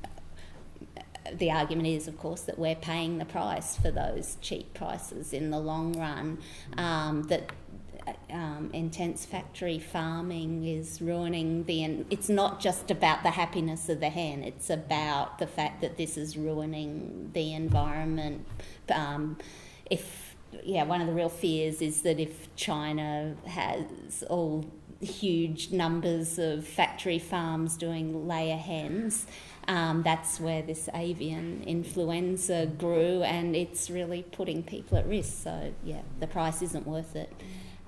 The argument is, of course, that we're paying the price for those cheap prices in the long run. Um, that um, intense factory farming is ruining the. It's not just about the happiness of the hen. It's about the fact that this is ruining the environment. Um, if yeah, one of the real fears is that if China has all huge numbers of factory farms doing layer hens. Um, that's where this avian influenza grew, and it's really putting people at risk. So, yeah, the price isn't worth it.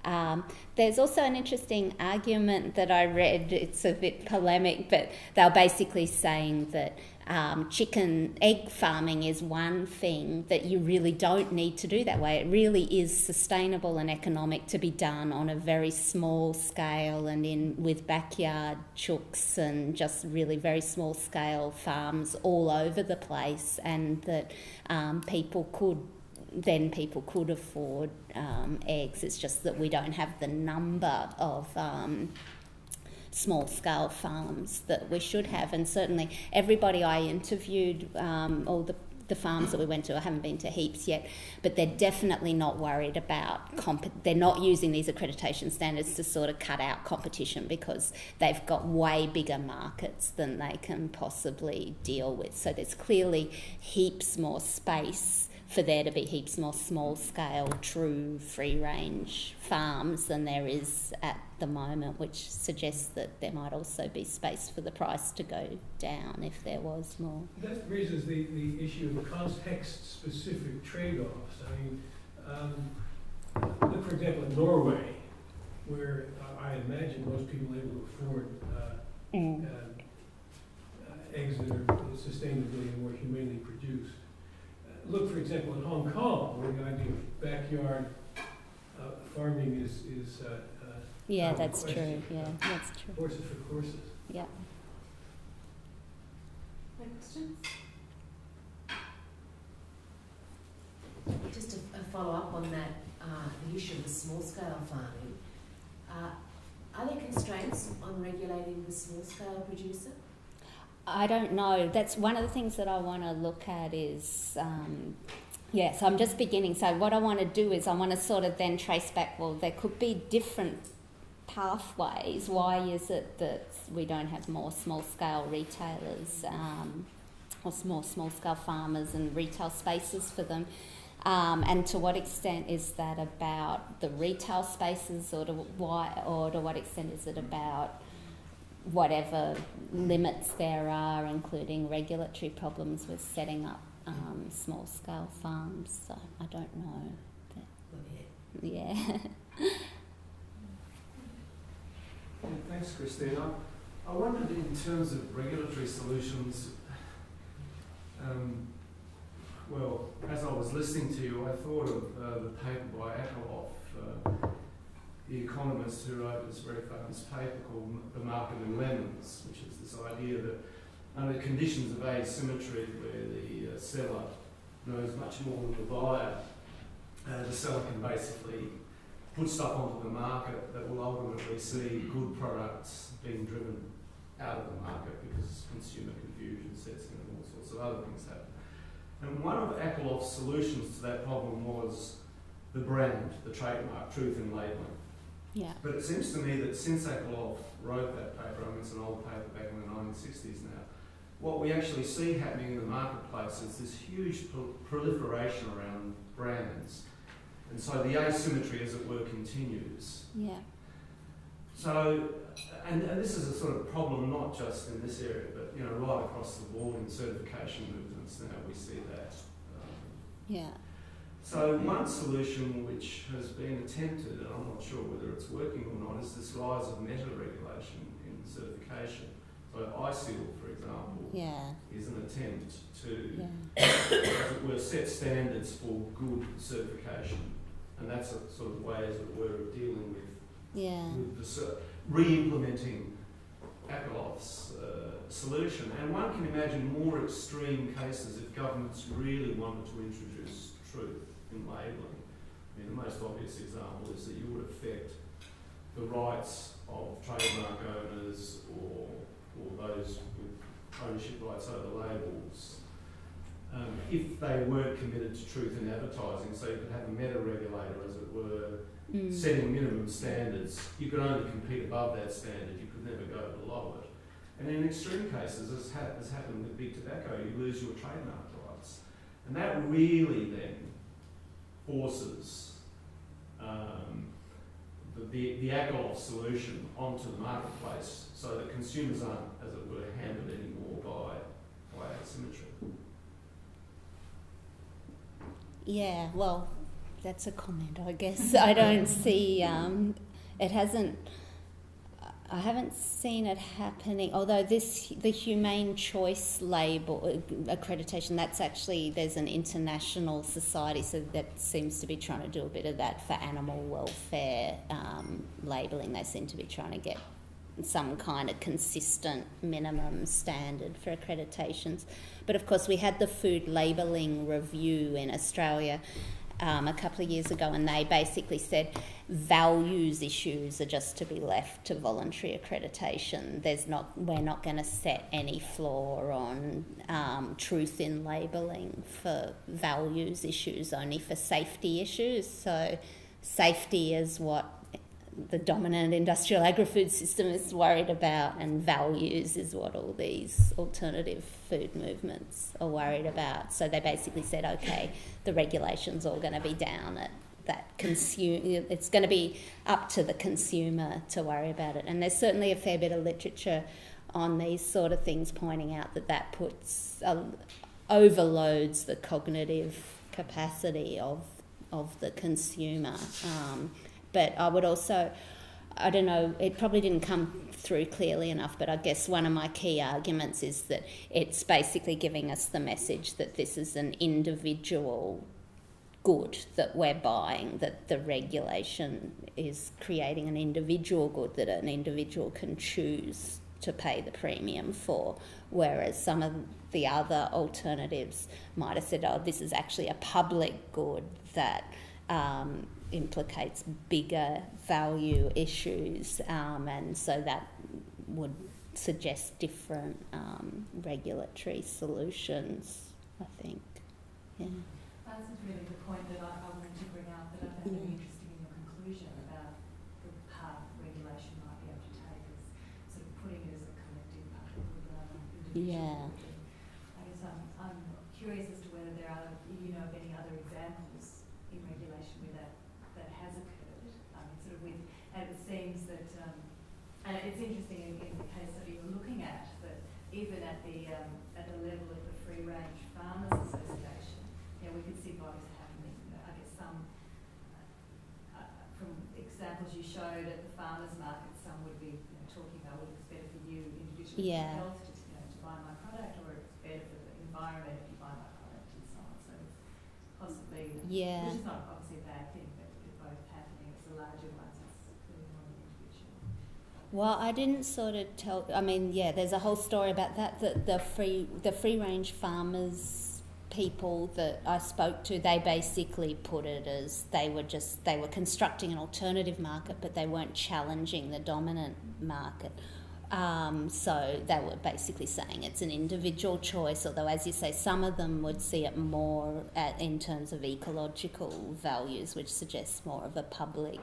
Um, there's also an interesting argument that I read. It's a bit polemic, but they're basically saying that um, chicken egg farming is one thing that you really don't need to do that way. It really is sustainable and economic to be done on a very small scale and in with backyard chooks and just really very small scale farms all over the place, and that um, people could then people could afford um, eggs. It's just that we don't have the number of um, small scale farms that we should have. And certainly, everybody I interviewed, um, all the the farms that we went to, I haven't been to heaps yet, but they're definitely not worried about comp- they're not using these accreditation standards to sort of cut out competition because they've got way bigger markets than they can possibly deal with. So there's clearly heaps more space for there to be heaps more small scale, true free range farms than there is at the moment, which suggests that there might also be space for the price to go down if there was more. That raises the, the issue of context-specific trade-offs. I mean, um, look, for example, in Norway, where uh, I imagine most people are able to afford uh, uh, uh, eggs that are sustainably and more humanely produced. Look, for example, in Hong Kong, where the idea of backyard uh, farming is, is uh, uh, Yeah, that's true. Yeah, that's true. horses for courses. Yeah. Any questions? Just a, a follow-up on that, uh, the issue of the small-scale farming. Uh, are there constraints on regulating the small-scale producer? I don't know. That's one of the things that I want to look at is, um, yeah, so I'm just beginning. So, what I want to do is I want to sort of then trace back, well, there could be different pathways. Why is it that we don't have more small scale retailers um, or more small scale farmers and retail spaces for them? Um, and to what extent is that about the retail spaces, or to why, or to what extent is it about whatever limits there are, including regulatory problems with setting up um, small scale farms. So I don't know. Go ahead. Yeah. Yeah, Thanks, Christina. I wondered in terms of regulatory solutions, um, well, as I was listening to you, I thought of uh, the paper by Akerlof, uh, the economist who wrote this very famous paper called The Market in Lemons, which is this idea that under conditions of asymmetry where the uh, seller knows much more than the buyer, uh, the seller can basically put stuff onto the market that will ultimately see good products being driven out of the market because consumer confusion sets in and all sorts of other things happen. And one of Akerlof's solutions to that problem was the brand, the trademark, truth in labelling. Yeah. But it seems to me that since Akerlof wrote that paper, I mean it's an old paper back in the 1960s now, what we actually see happening in the marketplace is this huge pro- proliferation around brands. And so the asymmetry, as it were, continues. Yeah. So, and, and this is a sort of problem not just in this area, but you know, right across the board in certification movements now we see that. Um, Yeah. So one solution which has been attempted, and I'm not sure whether it's working or not, is this rise of meta regulation in certification. So ISEAL, for example, Yeah. is an attempt to, Yeah. as it were, set standards for good certification. And that's a sort of way, as it were, of dealing with Yeah. with the re-implementing Akerlof's uh, solution. And one can imagine more extreme cases if governments really wanted to introduce truth in labelling. I mean, the most obvious example is that you would affect the rights of trademark owners or, or those with ownership rights over labels um, if they weren't committed to truth in advertising. So you could have a meta regulator, as it were, Mm. setting minimum standards. You could only compete above that standard, you could never go below it. And in extreme cases, as has happened with big tobacco, you lose your trademark rights. And that really then forces um, the, the, solution onto the marketplace so that consumers aren't, as it were, hammered anymore by, by asymmetry. Yeah, well, that's a comment, I guess. I don't see, um, it hasn't, I haven't seen it happening, although this, the Humane Choice label, uh, accreditation, that's actually, there's an international society, so that seems to be trying to do a bit of that for animal welfare um, labelling. They seem to be trying to get some kind of consistent minimum standard for accreditations. But of course, we had the food labelling review in Australia um, a couple of years ago, and they basically said values issues are just to be left to voluntary accreditation. There's not, we're not going to set any floor on um, truth in labelling for values issues, only for safety issues. So, safety is what the dominant industrial agri-food system is worried about, and values is what all these alternative food movements are worried about. So they basically said, okay, the regulation's all going to be down at that consume. It's going to be up to the consumer to worry about it. And there's certainly a fair bit of literature on these sort of things pointing out that that puts uh, overloads the cognitive capacity of of the consumer. Um, but I would also, I don't know, it probably didn't come through clearly enough, but I guess one of my key arguments is that it's basically giving us the message that this is an individual good that we're buying, that the regulation is creating an individual good that an individual can choose to pay the premium for, whereas some of the other alternatives might have said, oh, this is actually a public good that um, implicates bigger value issues, um, and so that would suggest different um, regulatory solutions, I think. Yeah. That's really the point that I, I wanted to bring out, that I found really interesting in your conclusion about the path regulation might be able to take, is sort of putting it as a collective path rather than individual. Yeah. I guess I'm, I'm curious as to whether there are, you know, of any other examples in regulation where that, that has occurred. I mean, sort of with, and it seems that, um, and it's interesting in, in the case that you were looking at, that even at the, um, at the level of the Free Range Farmers Association, you know, we could see bodies happening, I guess some, uh, uh, from examples you showed at the farmers market, some would be, you know, talking about whether it's better for you individually Yeah. health to, you know, to buy my product, or it's better for the environment if you buy my product and so on, so it's possibly, Yeah. which is not obviously a bad thing, but if both happening, it's the larger ones, it's clearly more the individual. Well, I didn't sort of tell. I mean, yeah, there's a whole story about that. The, the free the free range farmers people that I spoke to, they basically put it as they were just they were constructing an alternative market, but they weren't challenging the dominant market. Um, so they were basically saying it's an individual choice, although, as you say, some of them would see it more at, in terms of ecological values, which suggests more of a public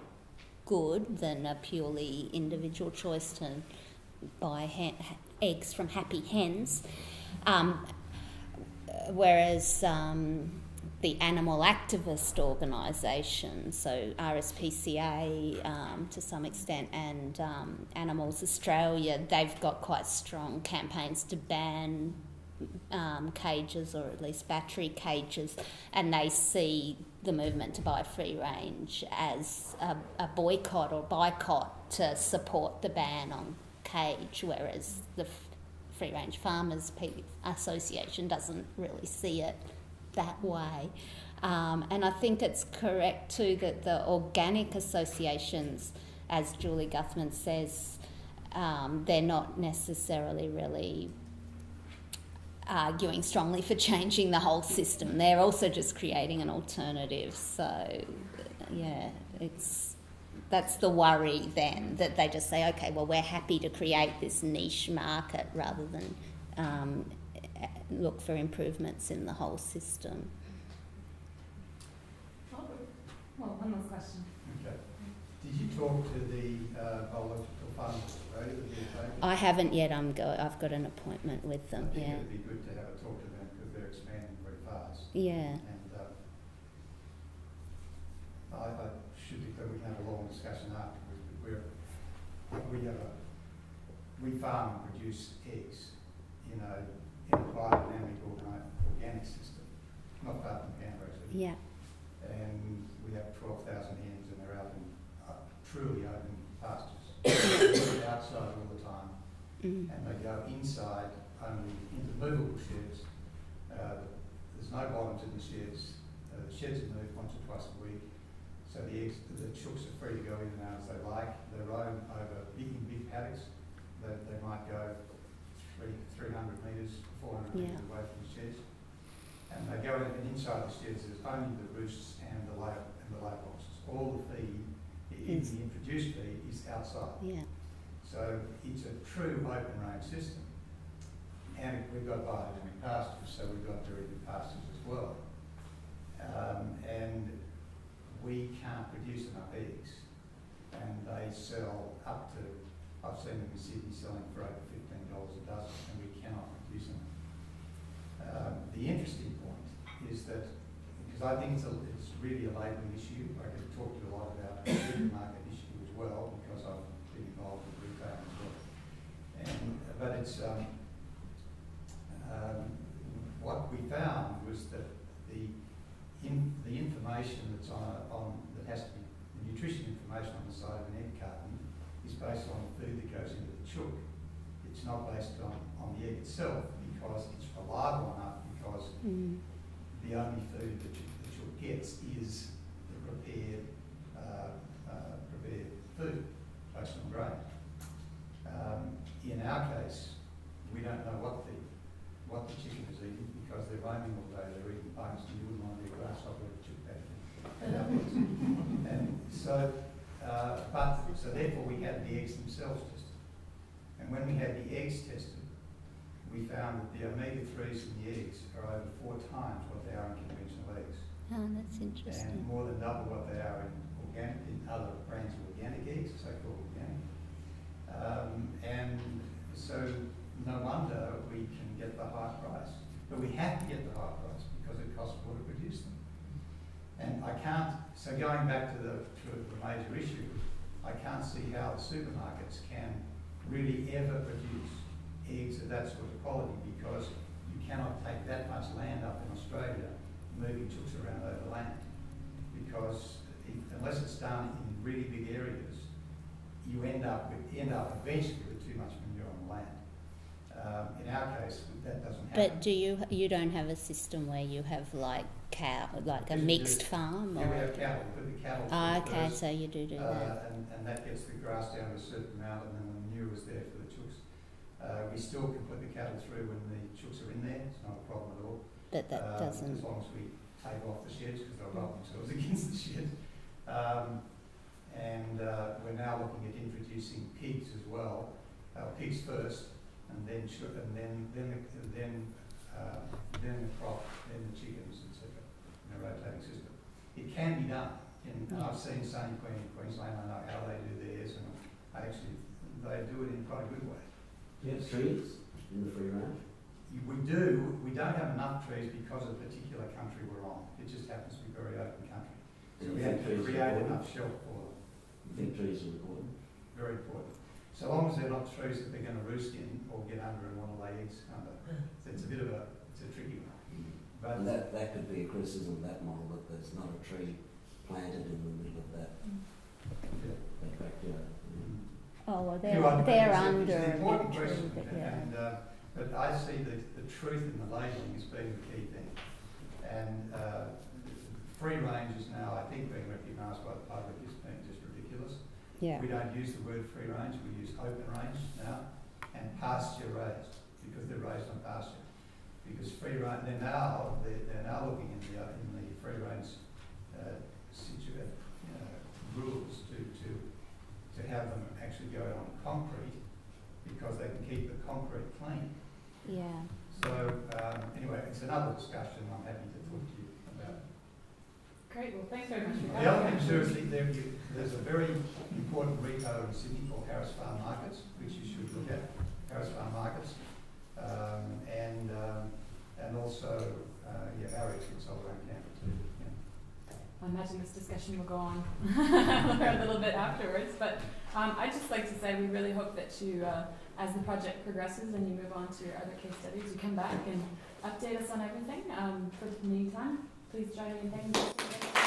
good than a purely individual choice to buy eggs from happy hens. Um, whereas um, the animal activist organisation, so RSPCA um, to some extent, and um, Animals Australia, they've got quite strong campaigns to ban um, cages or at least battery cages, and they see the movement to buy free range as a, a boycott or boycott to support the ban on cage, whereas the Free Range Farmers Association doesn't really see it that way. Um, and I think it's correct too that the organic associations, as Julie Guthman says, um, they're not necessarily really arguing strongly for changing the whole system. They're also just creating an alternative. So, yeah, it's that's the worry then that they just say, okay, well, we're happy to create this niche market rather than um, look for improvements in the whole system. Well, one last question. Okay. Did you talk to the uh, biological farmers Australia, the BFA? I haven't yet. I'm go. I've got an appointment with them. I think Yeah, it'd be good to have a talk to them because they're expanding very fast. yeah, And uh, I, I should be clear, we can have a long discussion afterwards, but we're, we have a, we farm and produce eggs, you know, in a biodynamic organi- organic system, not far from Canberra actually. yeah, and we have twelve thousand hens and they're out in uh, truly open pastures. They're outside all the time mm, and they go inside only into movable sheds. Uh, there's no bottoms in the sheds. Uh, the sheds are moved once or twice a week. So the eggs, the chooks are free to go in and out as they like. They roam over big, big paddocks. They, they might go three, three hundred metres, four hundred Yeah. metres away from the sheds. And they go in and inside the sheds, there's only the roosts and the lay, and the lay boxes. All the feed, even Is- the introduced feed, is outside. yeah, So it's a true open range system. And we've got biodynamic pastures, so we've got very good pastures as well. Um, and we can't produce enough eggs and they sell up to, I've seen them in Sydney selling for over fifteen dollars a dozen, and we cannot produce them. Um, the interesting point is that, because I think it's a, it's really a labelling issue, I could talk to you a lot about the supermarket issue as well, because I've been involved with retail as well. And, but it's, um, um, what we found was that information that's on, a, on that has to be the nutrition information on the side of an egg carton is based on the food that goes into the chook. It's not based on, on the egg itself because it's reliable enough because Mm. the only food that the chook gets is the prepared uh, uh, prepared food based on grain. Um, in our case, we don't know what the what the chicken is eating because they're roaming all day. They're eating bugs, and you wouldn't want to be a grasshopper or a chook back in our place. And so, uh, but so therefore we had the eggs themselves tested, and when we had the eggs tested, we found that the omega threes in the eggs are over four times what they are in conventional eggs Oh, that's interesting. and more than double what they are in organic, in other brands of organic eggs, so-called organic. Um, and so no wonder we can get the high price. But we have to get the high price because it costs more to produce them. And I can't, so going back to the, to the major issue, I can't see how the supermarkets can really ever produce eggs of that sort of quality because you cannot take that much land up in Australia moving chooks around over land. Because unless it's done in really big areas, you end up with, end up eventually with too much manure on the land. Um, in our case, that doesn't happen. But do you you don't have a system where you have like cow like a mixed farm Yeah, we or have cattle, put the cattle Ah, through okay, first, so you do do that. uh, and, and that gets the grass down to a certain amount and then the manure is there for the chooks. Uh, we still can put the cattle through when the chooks are in there, it's not a problem at all. But that um, doesn't As long as we take off the sheds, because they'll rub themselves against the shed. Um, and, uh, we're now looking at introducing pigs as well, uh, pigs first, and then and then, then, the- then, uh, then the crop, then the chickens, etc. in a rotating system. It can be done, and mm. I've seen Sunny Queen in Queensland, I know how they do theirs, and I actually, they do it in quite a good way. Do you have trees in the free range? We do, we don't have enough trees because of the particular country we're on. It just happens to be very open country. So you we have to create enough shelter for them, You think trees are important? very important. So long as they're not trees that they're gonna roost in or get under and wanna lay eggs under. So it's a bit of a, it's a tricky one. But And that, that could be a criticism of that model, that there's not a tree planted in the middle of that, that backyard. Mm. oh well they're other they're things. It's- under It's an important big tree, question, but yeah. and, uh, but I see the, the truth in the labelling as being the key thing. And, uh, free range is now, I think, being recognised by the public as being just ridiculous. Yeah. We don't use the word free range, we use open range now, and pasture raised, because they're raised on pasture. Because free range, they're now, they're, they're now looking in the, uh, in the free range, uh, situ, uh, rules to, to, to have them actually go on concrete, because they can keep the concrete clean. Yeah. So, um, anyway, it's another discussion I'm happy to talk to you about. Great, well, thanks very much for The other thing too is that there, you, there's a very important retailer in Sydney called Harris Farm Markets, which you should look at, Harris Farm Markets. Um, and, um, and also, uh, yeah, gets sold around Canberra too, yeah. I imagine this discussion will go on a little bit afterwards, but um, I'd just like to say we really hope that you, uh, as the project progresses and you move on to your other case studies, you come back and update us on everything. Um, for the meantime, please join me in thanking